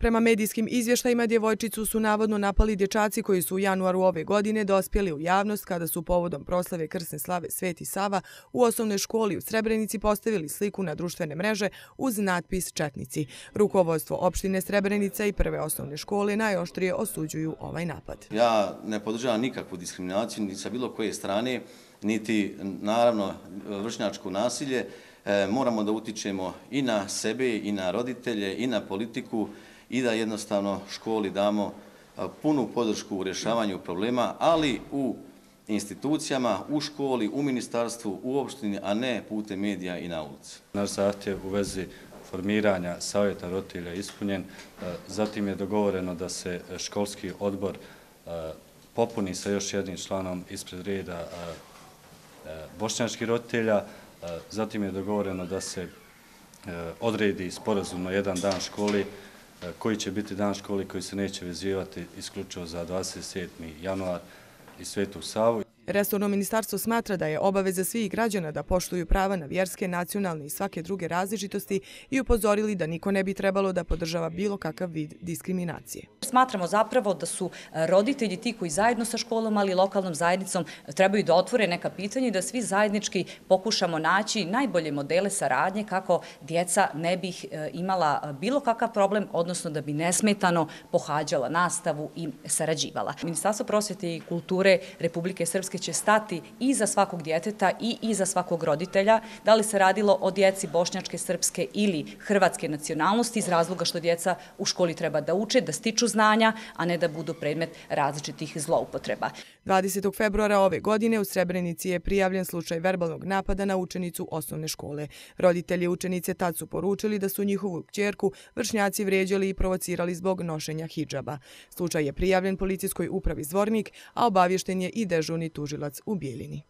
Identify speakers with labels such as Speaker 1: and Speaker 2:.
Speaker 1: Prema medijskim izvještajima djevojčicu su navodno napali dječaci koji su u januaru ove godine dospjeli u javnost kada su povodom proslave Krsne slave Sveti Sava u osnovnoj školi u Srebrenici postavili sliku na društvene mreže uz natpis Četnici. Rukovodstvo opštine Srebrenica i prve osnovne škole najoštrije osuđuju ovaj napad.
Speaker 2: Ja ne podržavam nikakvu diskriminaciju ni sa bilo koje strane, niti naravno vršnjačko nasilje. E, moramo da utičemo i na sebe, i na roditelje, i na politiku, i da jednostavno školi damo punu podršku u rješavanju problema, ali u institucijama, u školi, u ministarstvu, u opštini, a ne putem medija i na ulici.
Speaker 3: Naš zahtjev u vezi formiranja savjeta roditelja ispunjen. Zatim je dogovoreno da se školski odbor popuni sa još jednim članom ispred reda bošnjačkih roditelja. Zatim je dogovoreno da se odredi sporazumno jedan dan školi E, koji će biti dan školi koji se neće vezivati isključivo za 27. januar i Svetu Savu.
Speaker 1: Resorno ministarstvo smatra da je obaveza svih građana da poštuju prava na vjerske, nacionalne i svake druge različitosti i upozorili da niko ne bi trebalo da podržava bilo kakav vid diskriminacije.
Speaker 4: Smatramo zapravo da su e, roditelji ti koji zajedno sa školom, ali i lokalnom zajednicom trebaju da otvore neka pitanja i da svi zajednički pokušamo naći najbolje modele saradnje kako djeca ne bi e, imala bilo kakav problem, odnosno da bi nesmetano pohađala nastavu i sarađivala. Ministarstvo prosvjete i kulture Republike Srpske će stati i za svakog djeteta i iza svakog roditelja, da li se radilo o djeci bošnjačke, srpske ili hrvatske nacionalnosti iz razloga što djeca u školi treba da uče, da stiču znanja, a ne da budu predmet različitih zloupotreba.
Speaker 1: 20. februara ove godine u Srebrenici je prijavljen slučaj verbalnog napada na učenicu osnovne škole. Roditelji učenice tad su poručili da su njihovu kćerku vršnjaci vređali i provocirali zbog nošenja hijđaba. Slučaj je prijavljen policijskoj upravi Zvornik, a obavješten je i dežuni tožilec v Bjelini.